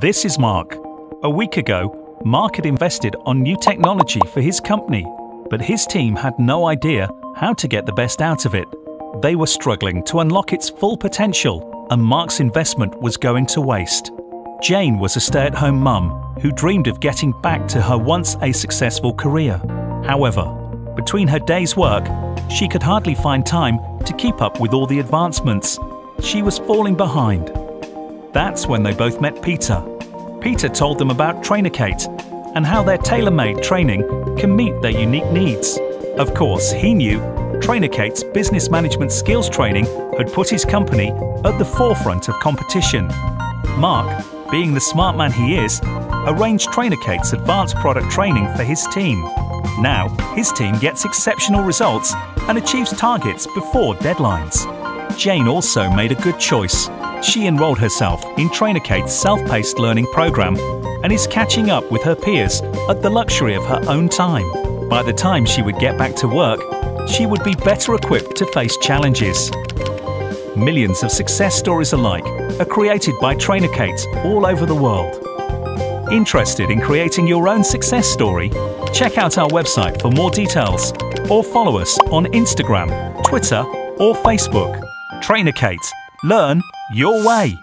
This is Mark. A week ago, Mark had invested on new technology for his company, but his team had no idea how to get the best out of it. They were struggling to unlock its full potential, and Mark's investment was going to waste. Jane was a stay at home mum who dreamed of getting back to her once a successful career. However, between her day's work, she could hardly find time to keep up with all the advancements. She was falling behind. That's when they both met Peter. Peter told them about Trainocate and how their tailor made training can meet their unique needs. Of course, he knew Trainocate's business management skills training had put his company at the forefront of competition. Mark, being the smart man he is, arranged Trainocate's advanced product training for his team. Now, his team gets exceptional results and achieves targets before deadlines. Jane also made a good choice. She enrolled herself in Trainocate's self paced learning program and is catching up with her peers at the luxury of her own time. By the time she would get back to work, she would be better equipped to face challenges. Millions of success stories alike are created by Trainocate all over the world. Interested in creating your own success story? Check out our website for more details or follow us on Instagram, Twitter, or Facebook. TrainerKate. Learn your way.